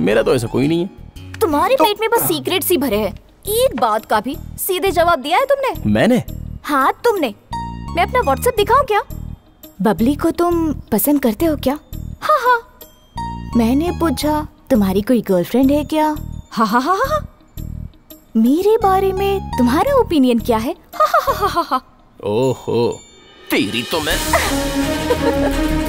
मेरा तो ऐसा कोई नहीं है। तुम्हारे तो- पेट में बस सीक्रेट सी भरे हैं। एक बात का भी सीधे जवाब दिया है तुमने? मैंने? हाँ तुमने। मैं अपना व्हाट्सएप दिखाऊँ क्या? बबली को तुम पसंद करते हो क्या? हाँ हाँ। मैंने पूछा तुम्हारी कोई गर्लफ्रेंड है क्या? हाँ, हाँ हाँ हाँ हाँ मेरे बारे में तुम्हारा ओपिनियन क्या है हाँ हाँ हाँ हाँ हा। ओहो तेरी तो मैं